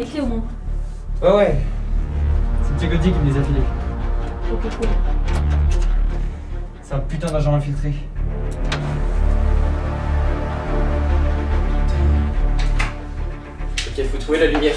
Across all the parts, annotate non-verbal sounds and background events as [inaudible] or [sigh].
Ouais, ouais. C'est Petit qui me les a filés. Ok, cool. C'est un putain d'agent infiltré. Ok, faut trouver la lumière.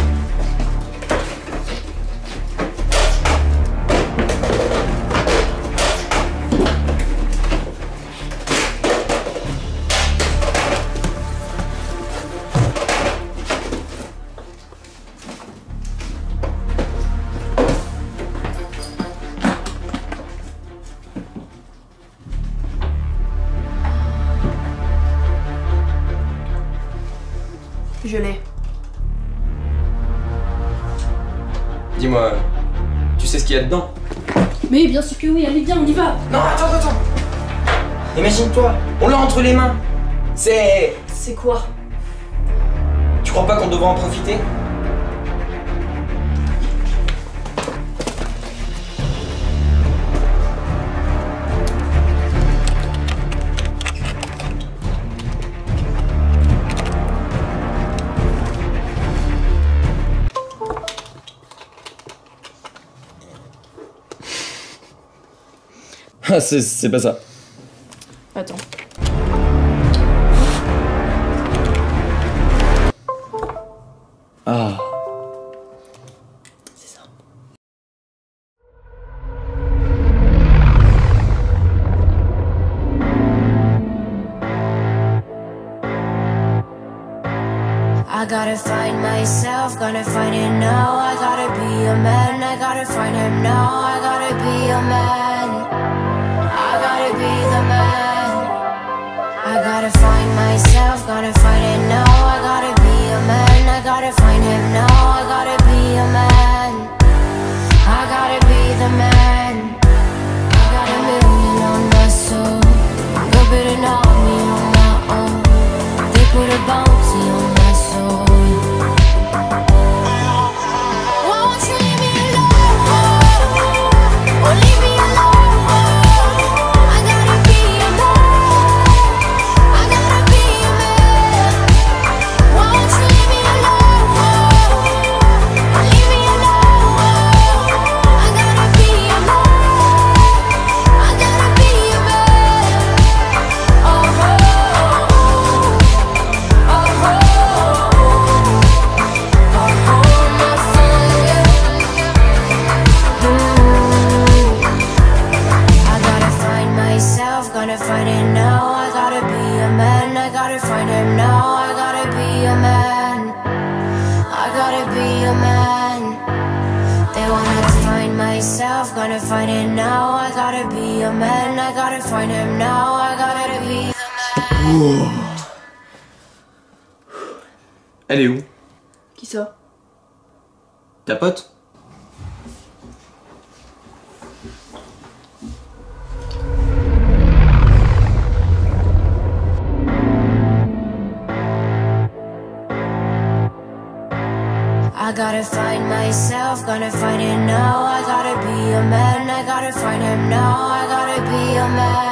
Je l'ai. Dis-moi, tu sais ce qu'il y a dedans? Mais bien sûr que oui, allez viens, on y va. Non, attends, attends, attends. Imagine-toi, on l'a entre les mains. C'est... C'est quoi? Tu crois pas qu'on devrait en profiter? [laughs] c'est, c'est pas ça. Attends. Ah. C'est ça. I gotta find myself, gotta find it now. I gotta be a man, I gotta find him now. I gotta be a man, be be a man. They wanna find myself, gotta find it now. I gotta be a man, I gotta find him now. I gotta be the man. Elle est où Qui ça Ta pote gotta find myself, gotta find it now. I gotta be a man, I gotta find him now. I gotta be a man.